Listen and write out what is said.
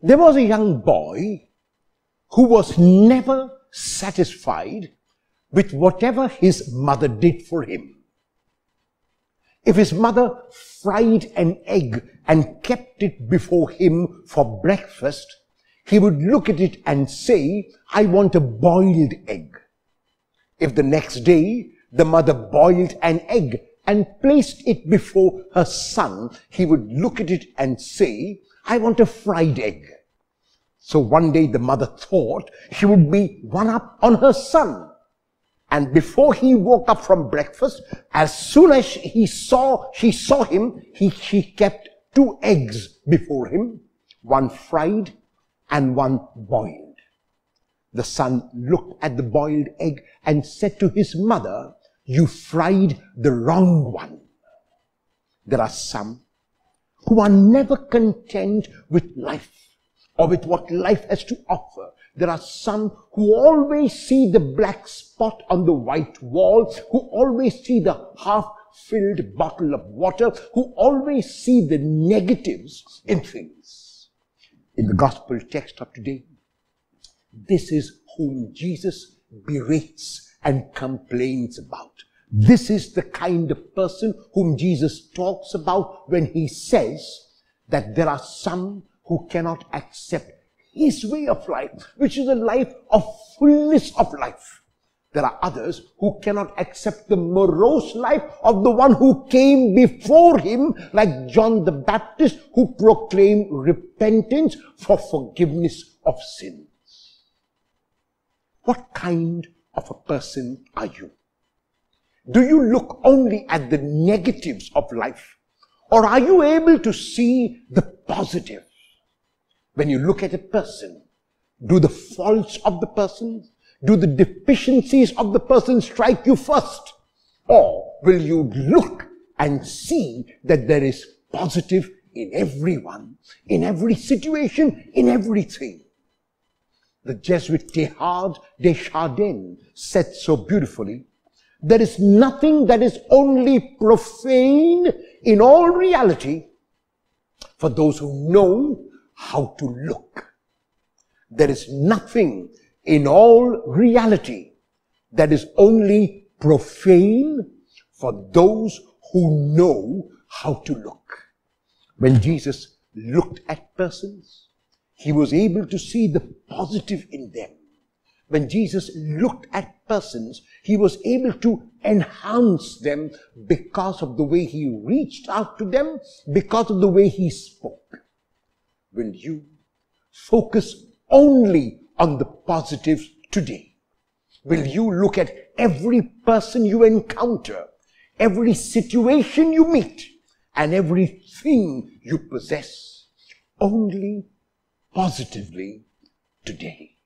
There was a young boy who was never satisfied with whatever his mother did for him. If his mother fried an egg and kept it before him for breakfast, he would look at it and say, I want a boiled egg. If the next day the mother boiled an egg and placed it before her son, he would look at it and say, I want a fried egg. So one day the mother thought she would be one up on her son. And before he woke up from breakfast, as soon as he saw, she saw him, he, she kept two eggs before him, one fried and one boiled. The son looked at the boiled egg and said to his mother, you fried the wrong one. There are some who are never content with life or with what life has to offer. There are some who always see the black spot on the white wall, who always see the half filled bottle of water, who always see the negatives in things. In the gospel text of today, this is whom Jesus berates and complains about. This is the kind of person whom Jesus talks about when he says that there are some who cannot accept his way of life, which is a life of fullness of life. There are others who cannot accept the morose life of the one who came before him, like John the Baptist, who proclaimed repentance for forgiveness of sins. What kind of a person are you? Do you look only at the negatives of life? Or are you able to see the positive? When you look at a person, do the faults of the person, do the deficiencies of the person strike you first? Or will you look and see that there is positive in everyone, in every situation, in everything? The Jesuit Teilhard de Chardin said so beautifully, there is nothing that is only profane in all reality for those who know how to look. There is nothing in all reality that is only profane for those who know how to look. When Jesus looked at persons, he was able to see the positive in them when Jesus looked at persons, he was able to enhance them because of the way he reached out to them, because of the way he spoke. Will you focus only on the positives today? Will you look at every person you encounter, every situation you meet, and everything you possess only positively today?